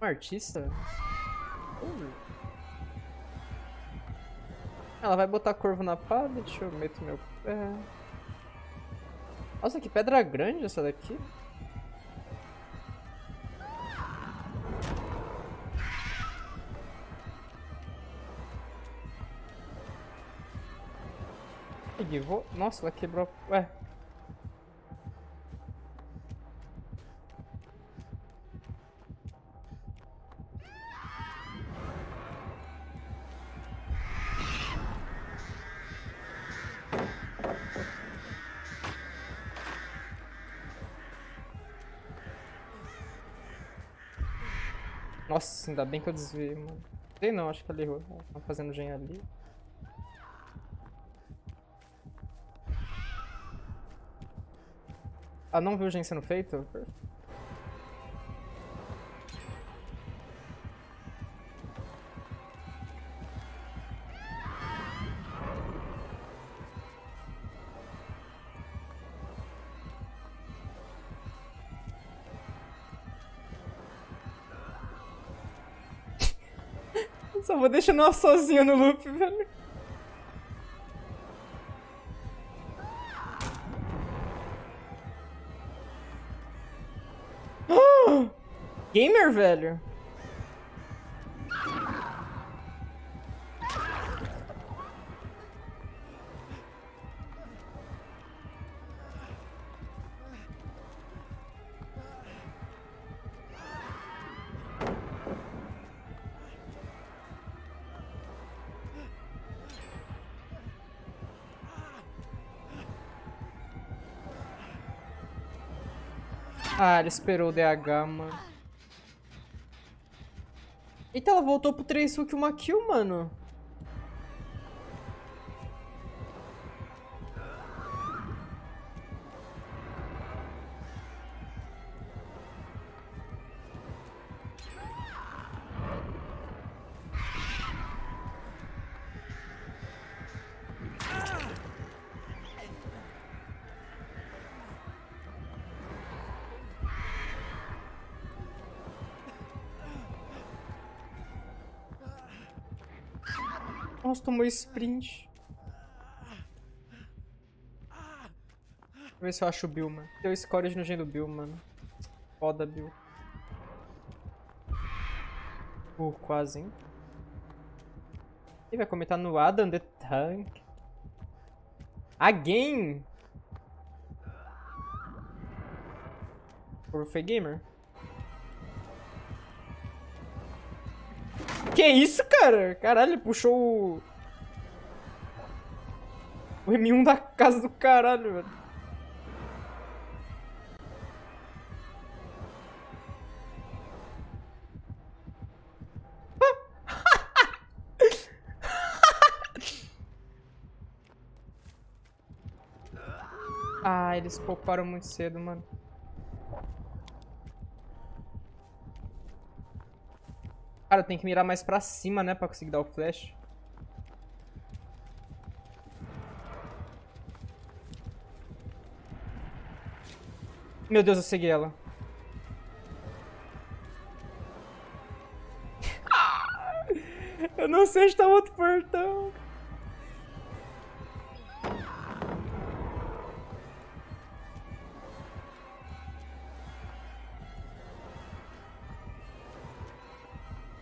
Um artista? Uh. Ela vai botar corvo na pá, deixa eu meter meu pé. Nossa, que pedra grande essa daqui. Peguei, vou... Nossa, ela quebrou... Ué. Nossa, ainda bem que eu desviei, mano. Sei não, acho que ela errou. Tá fazendo gen ali. Ah, não viu o gen sendo feito? Só vou deixando ela sozinha no loop, velho. Gamer, velho. Ah, ele esperou o DH, mano. Eita, ela voltou pro 3 hook uma kill, mano. Nossa, tomou sprint. Deixa eu ver se eu acho o Bill, mano. Deu score no gen do Bill, mano. Foda, Bill. Uh, quase, hein? Ele vai comentar no Adam the Tank. Again! Por gamer? Que isso, cara? Caralho, puxou o... O M1 da casa do caralho, velho. ah, eles pouparam muito cedo, mano. Cara, tem que mirar mais pra cima, né? Pra conseguir dar o flash. Meu Deus, eu segui ela. eu não sei onde tá o outro portão.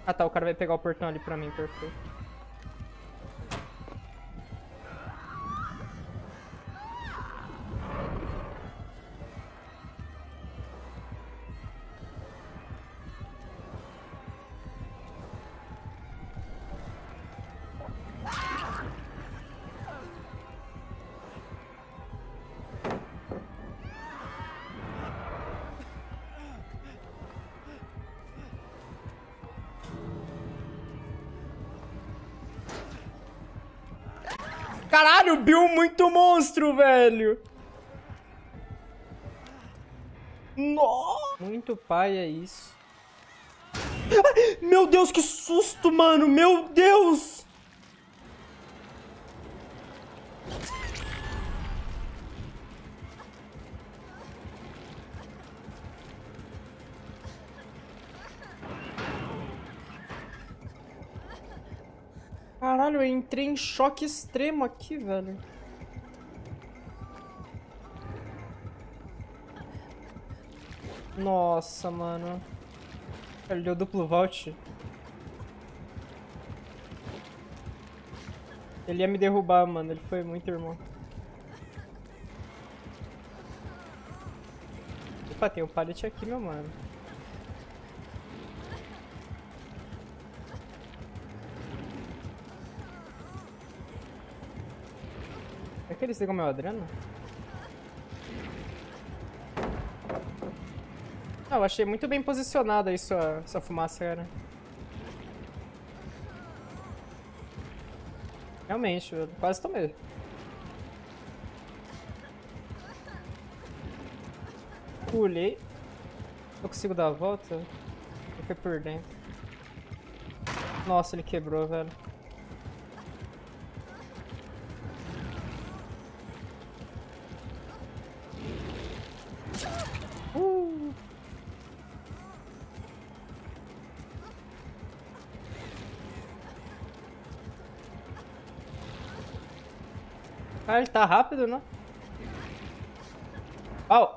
Ah tá, o cara vai pegar o portão ali pra mim, perfeito. Caralho, Bill muito monstro, velho. Nossa. Muito pai é isso. Meu Deus, que susto, mano. Meu Deus. Caralho, eu entrei em choque extremo aqui, velho. Nossa, mano. Ele deu duplo vault. Ele ia me derrubar, mano. Ele foi muito irmão. Opa, tem um pallet aqui, meu mano. Que eles ligam meu adreno? Ah, eu achei muito bem posicionada aí sua, sua fumaça, cara. Realmente, eu quase tomei. Pulei. Eu consigo dar a volta? Ele foi por dentro. Nossa, ele quebrou, velho. Ah, ele tá rápido, né? Oh!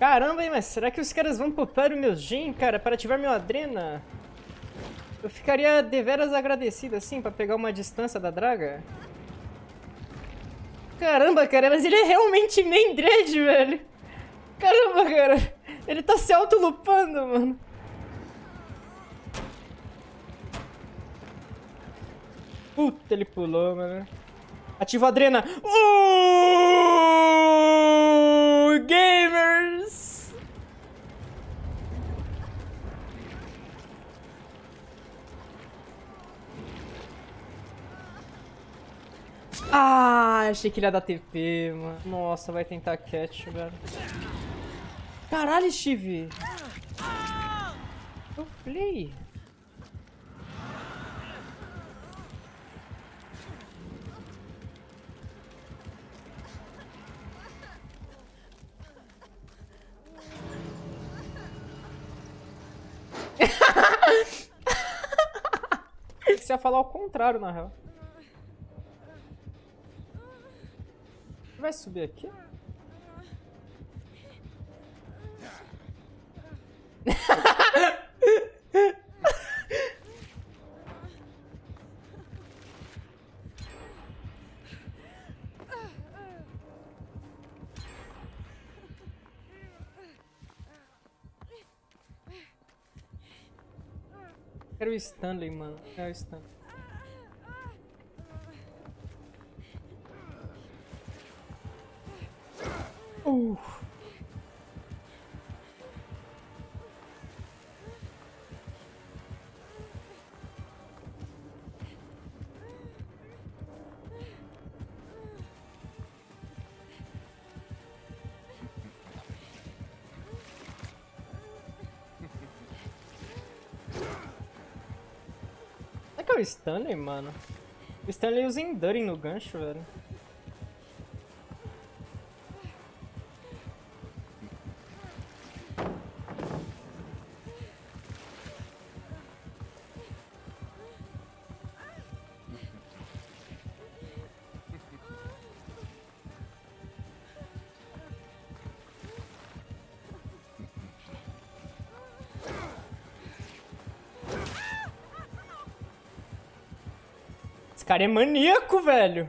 Caramba, hein, mas será que os caras vão poupar o meu gen, cara, para ativar meu adrena? Eu ficaria deveras agradecido, assim, pra pegar uma distância da draga. Caramba, cara, mas ele é realmente main dread, velho. Caramba, cara. Ele tá se auto-lupando, mano. Puta, ele pulou, mano. Ativa a Adrena. Uh, gamers! Ah, achei que ele ia dar TP, mano. Nossa, vai tentar catch, velho. Caralho, Steve. Eu play. Você ia falar o contrário, na real. Vai subir aqui? Era o Stanley, mano. É o Stanley. Que é o Stanley, mano? O Stanley usa Enduring no gancho, velho. Esse cara é maníaco, velho.